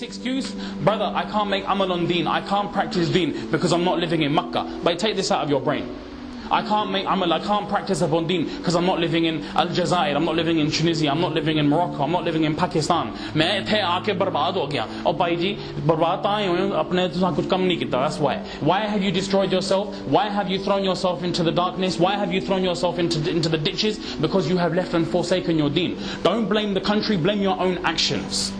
excuse, brother, I can't make amal on deen, I can't practice deen because I'm not living in Makkah. But take this out of your brain. I can't make amal, I can't practice upon deen because I'm not living in Aljazair, I'm not living in Tunisia, I'm not living in Morocco, I'm not living in Pakistan. मैं थे आके बर्बाद हो गया और भाई जी बर्बाद आए हुए अपने तुसा कुछ कम नहीं किया that's why why have you destroyed yourself why have you thrown yourself into the darkness why have you thrown yourself into, into the ditches because you have left and forsaken your deen don't blame the country blame your own actions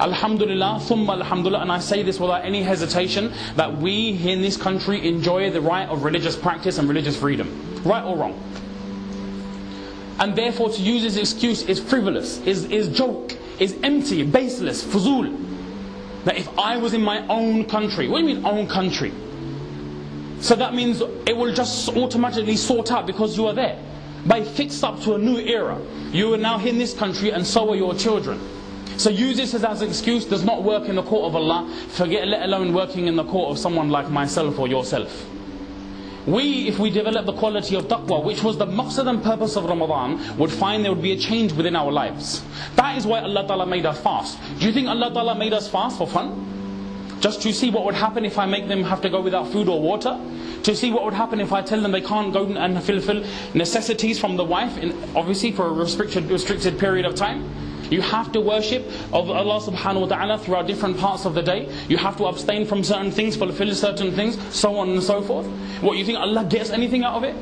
Alhamdulillah, thumma alhamdulillah, and I say this without any hesitation, that we in this country enjoy the right of religious practice and religious freedom. Right or wrong? And therefore to use this excuse is frivolous, is, is joke, is empty, baseless, fuzul. That if I was in my own country, what do you mean own country? So that means it will just automatically sort out because you are there. By fixed up to a new era. You are now in this country and so are your children. So use this as an excuse does not work in the court of Allah, forget let alone working in the court of someone like myself or yourself. We, if we develop the quality of taqwa, which was the maqsad and purpose of Ramadan, would find there would be a change within our lives. That is why Allah Ta'ala made us fast. Do you think Allah Ta'ala made us fast for fun? Just to see what would happen if I make them have to go without food or water? To see what would happen if I tell them they can't go and fulfill necessities from the wife, in, obviously for a restricted, restricted period of time? You have to worship of Allah subhanahu wa ta'ala throughout different parts of the day. You have to abstain from certain things, fulfill certain things, so on and so forth. What, you think Allah gets anything out of it?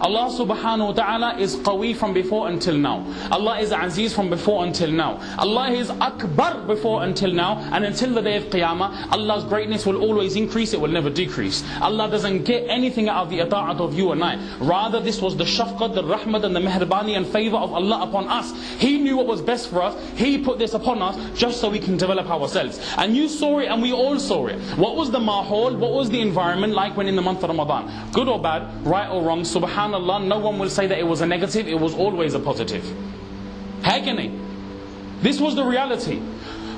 Allah subhanahu wa ta'ala is qawi from before until now. Allah is aziz from before until now. Allah is akbar before until now. And until the day of qiyamah, Allah's greatness will always increase, it will never decrease. Allah doesn't get anything out of the ata'at of you and I. Rather, this was the shafqat, the rahmat and the meherbani and favor of Allah upon us. He knew what was best for us. He put this upon us just so we can develop ourselves. And you saw it and we all saw it. What was the mahol, what was the environment like when in the month of Ramadan? Good or bad, right or wrong, subhanAllah subhanallah, no one will say that it was a negative, it was always a positive. Hagani. This was the reality.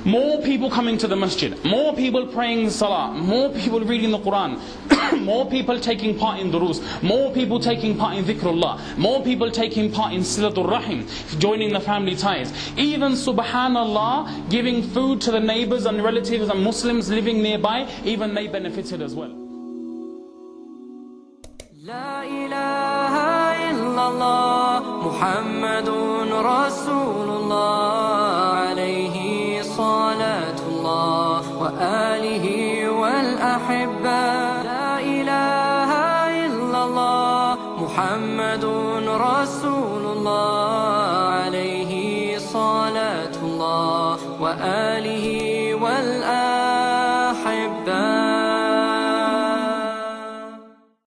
More people coming to the masjid, more people praying salah, more people reading the Quran, more people taking part in durus, more people taking part in dhikrullah, more people taking part in silatul rahim, joining the family ties. Even subhanallah, giving food to the neighbors and relatives and Muslims living nearby, even they benefited as well. الله محمد رسول الله عليه صلاة الله وآله والأحبة. لا إله إلا الله محمد رسول الله عليه صلاة الله وآله